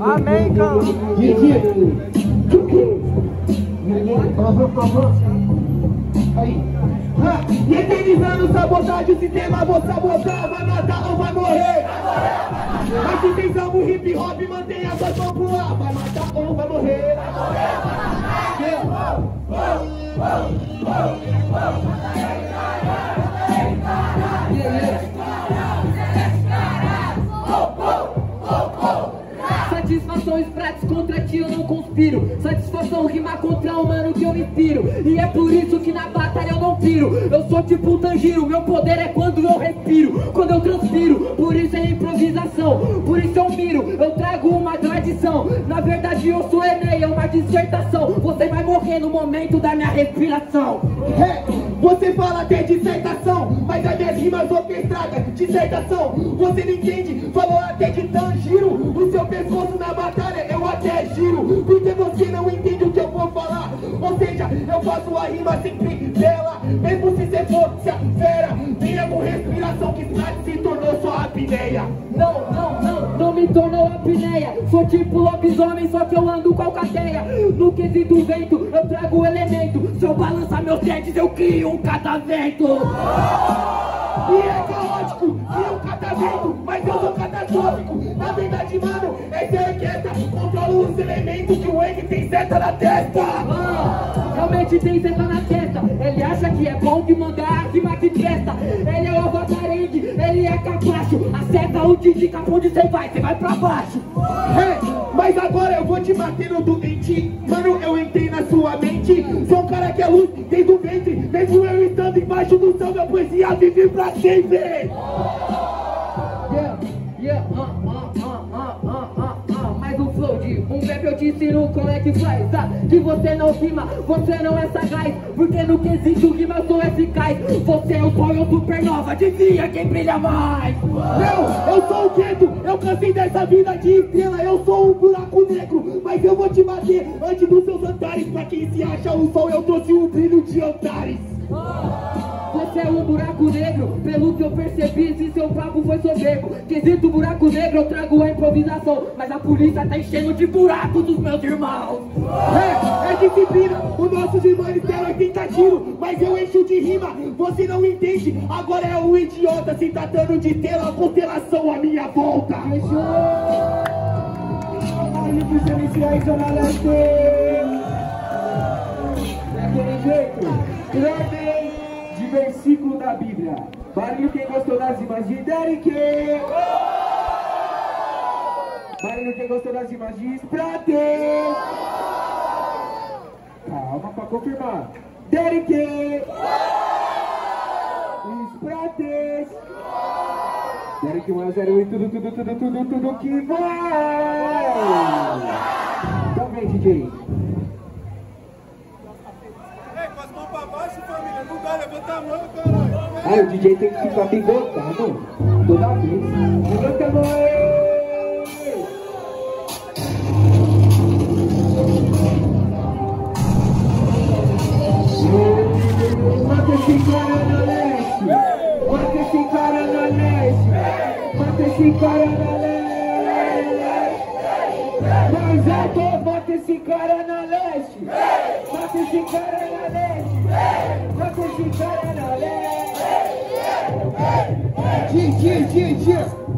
Amém, cara. Aí. Ah, e eternizando sabotagem, o sistema vou sabotar, vai matar ou vai morrer. Mas se pensamos hip hop, mantenha suas mãos pro ar, vai matar ou vai morrer. Satisfações práticas contra ti eu não conspiro Satisfação rimar contra o mano que eu inspiro E é por isso que na batalha eu não piro. Eu sou tipo um tangiro, meu poder é quando eu respiro. Quando eu transpiro, por isso é improvisação Por isso eu miro, eu trago uma Na verdade eu sou Enem, é uma dissertação. Você vai morrer no momento da minha respiração. É, você fala até dissertação, mas as minhas rimas orquestradas, dissertação, você não entende, falou até de tangiro, o seu pescoço na batalha eu até giro, porque você não entende o que eu vou falar, ou seja, eu faço a rima sempre bela, mesmo se você fosse a fera, venha com respiração que se tornou só apneia. Não, tipo lobisomem, só que eu ando com alcateia No quesito vento, eu trago o elemento Se eu balançar meus dentes, eu crio um catavento E é caótico, e um catavento, mas eu sou catastrófico. Na verdade, mano, é a orquestra. Controlo os elementos que o Eng tem seta na testa. Ah, realmente tem seta na testa Ele acha que é bom que mandar rima que presta Ele é o avatarengue, ele é capacho A seta onde indica pra onde você vai, você vai pra baixo É, mas agora eu vou te bater no dente. Mano, eu entrei na sua mente. Sou um cara que é luz desde o ventre. Mesmo eu estando embaixo do céu, minha poesia vive pra sempre. Yeah, yeah, ah, ah, ah, ah, ah, ah, um flow de um rap eu te ensino como é que faz, ah, que você não rima, você não é sagaz, porque no quesito rima eu sou eficaz, você é o sol, eu supernova, adivinha quem brilha mais? Não, eu sou o gueto, eu cansei dessa vida de estrela, eu sou um buraco negro, mas eu vou te bater antes dos seus andares. Pra quem se acha o sol, eu trouxe um brilho de andares. Você é um buraco negro, pelo que eu percebi, se seu papo foi soberbo. Quesito buraco negro, eu trago a improvisação. Mas a polícia tá enchendo de buracos dos meus irmãos. É, é disciplina, os nossos irmãos deram 80 tiros, mas eu encho de rima, você não entende. Agora é um idiota se tratando de ter a constelação à minha volta. Aí Daquele jeito. De versículo da Bíblia. Barulho quem gostou das rimas de Derek. Barulho quem gostou das rimas de Sprate. Calma pra confirmar. Derek. Sprates. Derek 1 a 0 e tudo, tudo, tudo, tudo, tudo que vai. Então vem, DJ. Ei, com as mãos pra baixo, família. Não dá, levanta a mão, caralho. Ah, o DJ tem que ficar pivotando toda vez. Levanta a mão aí.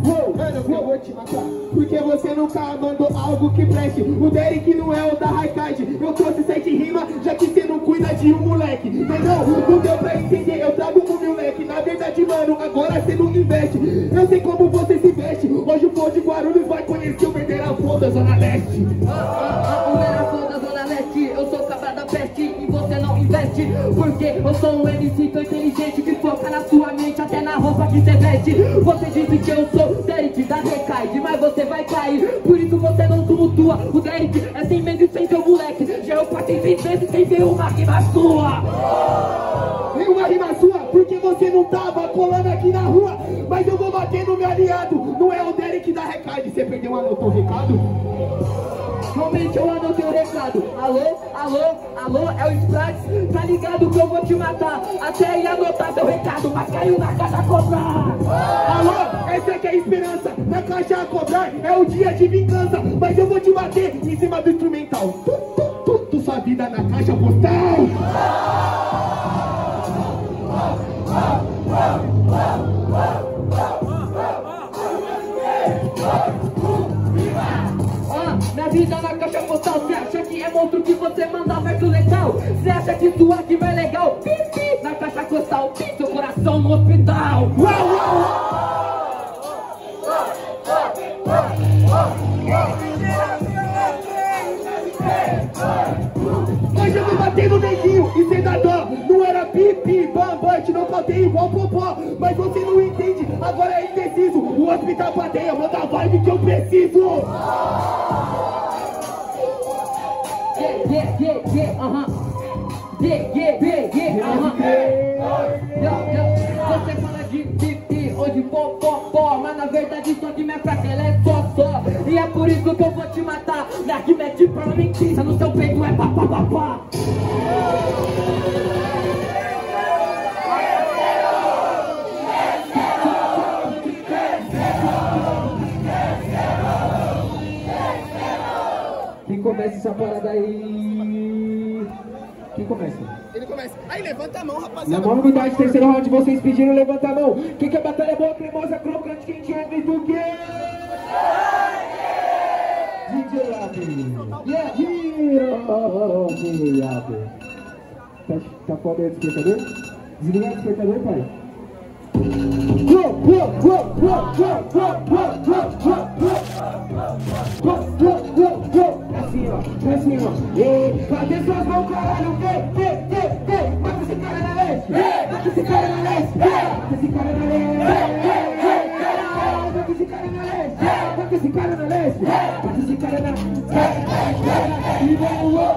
Uou, mano, eu vou te matar. Porque você nunca mandou algo que preste. O Derek não é o da Raikard. Eu trouxe sete rimas, já que você não cuida de um moleque. Entendeu? Não deu pra entender, eu trago um moleque. Na verdade, mano, agora você não investe. Eu sei como você se veste. Hoje o povo de Guarulhos vai conhecer o verdadeiro flow da Zona Leste. A ponderação da Porque eu sou um MC tão inteligente que foca na sua mente até na roupa que você veste. Você disse que eu sou Derek da Recaide, mas você vai cair. Por isso você não tumultua. O Derek é sem medo e sem seu moleque. Já eu passei 20 vezes sem ver uma rima sua. Nenhuma rima sua, porque você não tava colando aqui na rua. Mas eu vou bater no meu aliado. Não é o Derek da Recade. Você perdeu, anotou o recado? Realmente eu anotei o recado. Alô, alô, alô, é o Sprates. Tá ligado que eu vou te matar. Até ia anotar seu recado, mas caiu na caixa a cobrar. Alô, essa aqui é a esperança. Na caixa a cobrar é o dia de vingança. Mas eu vou te bater em cima do instrumental. Tu, tu, tu, tu sua vida na caixa postal. Vida na caixa postal. Você acha que é monstro que você manda verso legal? Você acha que sua rima é legal? Pi, pi, na caixa postal. Pi, seu coração no hospital. Uau, uau, uau. Hoje eu me batei no neguinho e cê dá dó Não era pipi, bambante, não contei igual popó Mas você não entende, agora é indeciso O hospital bateia, manda a vibe que eu preciso Yeah, yeah, yeah, yeah, aham. Yeah, yeah, yeah, yeah, yeah. Você fala de pipi ou de pó, pó, pó Mas na verdade sua rima é fraca, é só, só E é por isso que eu vou te matar Minha rima é de prova mentira No seu peito é pá, Quem começa essa parada aí? Quem começa? Ele começa, aí levanta a mão Na rapaziada mão unidade, terceiro round, vocês pediram, levanta a mão. Quem quer batalha boa, cremosa, crocante, quente, é grito o quê? DJ. Yeah, DJ Abe. Tá, tá foda aí o despertador? Desliga o despertador, pai. Uou, uou, uou, uou, uou, uou, uou, uou, uou, uou. Uou, uou, uou, uou. Pra cima, pra cima. Ei, cadê suas mãos, caralho? Ei, ei, ei, ei. Mata esse cara na leste. Mata esse cara na leste. Mata esse cara na leste. Mata esse cara na leste. Mata esse cara na leste. Mata esse cara na leste. E vamos, uou,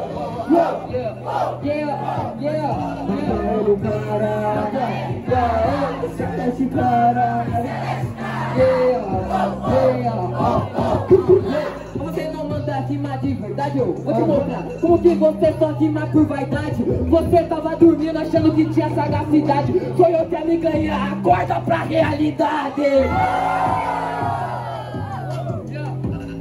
uou. Yeah, yeah, yeah Mata ele, cara. Mata esse cara. Você não manda rima de verdade, eu vou te mostrar Como que você só rima por vaidade. Você tava dormindo achando que tinha sagacidade. Sou eu que me ganhar, acorda pra realidade.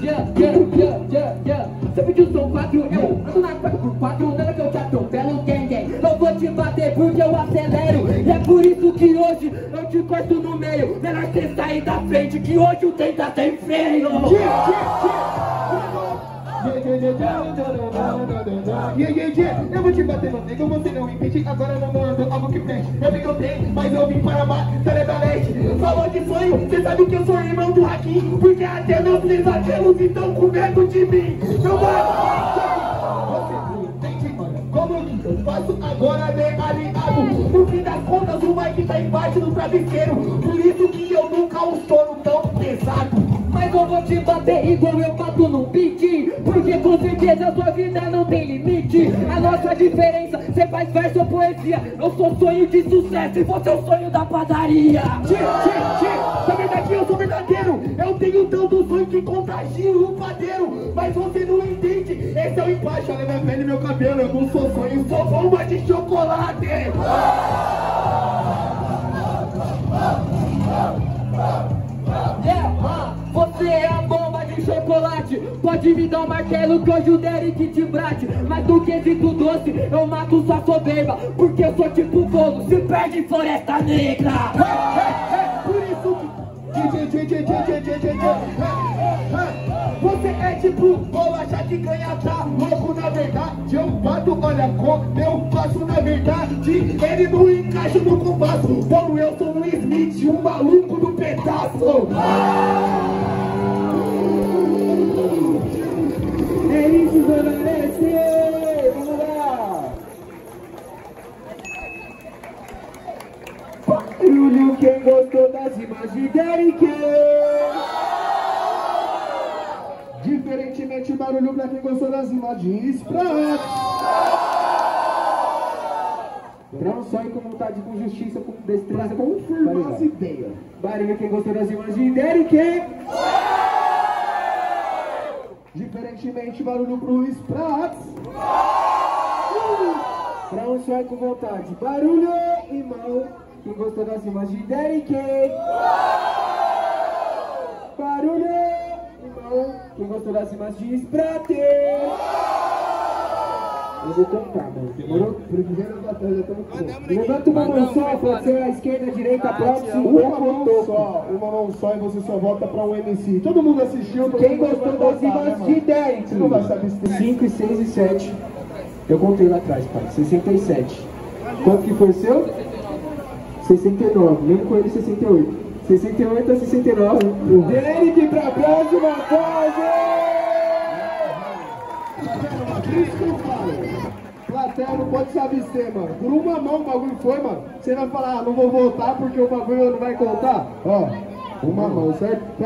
Yeah, yeah, yeah, yeah, yeah Sempre que eu sou eu ando na 4x4 Nada que eu te atropelo, gang, gang Eu vou te bater porque eu acelero. E é por isso que hoje eu te corto no meio. Melhor você sair da frente que hoje o tenta tem freio. Yeah, yeah, yeah, eu vou te bater no nego, você não entende, agora não mando algo que prende Eu me encontrei, mas eu vim para batalha da leste Falou de sonho, cê sabe que eu sou irmão do Hakim Porque até meus pesadelos estão com medo de mim. Eu Você não entende, como que eu faço agora bem alinhado No fim das contas o Mike tá embaixo do travesseiro. Por isso que eu nunca o sono tão pesado Mas eu vou te bater igual eu bato no beat Porque com certeza sua vida não tem limite. A nossa diferença, cê faz verso ou poesia. Eu sou sonho de sucesso e você é o sonho da padaria. Tchê, tchê, tchê, na verdade eu sou verdadeiro. Eu tenho tanto sonho que contagio o padeiro. Mas você não entende, esse é o empate Olha minha pele e meu cabelo, eu não sou sonho, sou bomba de chocolate Pode me dar um martelo que hoje o Derek te brate Mas do quesito doce eu mato sua soberba Porque eu sou tipo fogo, se perde em floresta negra. Por isso que... Você é tipo bolacha que ganha tá louco na verdade. Eu bato, olha como eu faço na verdade Ele não encaixa no compasso. Como eu sou um Smith, um maluco do pedaço Alessia! Vamos lá! Barulho, quem gostou das rimas de Derek? Diferentemente, barulho pra quem gostou das rimas de Sprax! Não só com vontade, com justiça, com destreza, com firmeza ideia. Barulho, quem gostou das rimas de Derek? Diferentemente, barulho pro Sprats. Pra um vai com vontade. Barulho, irmão. Quem gostou das rimas de Derek? Barulho, irmão. Quem gostou das rimas de Sprate? Eu vou contar, mano. Demorou? Primeiro batalha, estamos com. Levanta uma mão só, pode ser a esquerda, a direita, próximo. Uma mão só, uma mão só e você só volta pra um MC. Todo mundo assistiu, todo Quem mundo gostou das né, rimas mano? de Derek? Você não vai saber se tem 5, 6 e 7. Eu contei lá atrás, pai. 67. Quanto que foi o seu? 69. Mesmo com ele, 68. 68 a 69. Derek pra próxima fase! Isso que eu falo. Plateia não pode se abster, mano. Por uma mão o bagulho foi, mano. Você vai falar, ah, não vou voltar porque o bagulho não vai contar? Ó, uma mão, certo?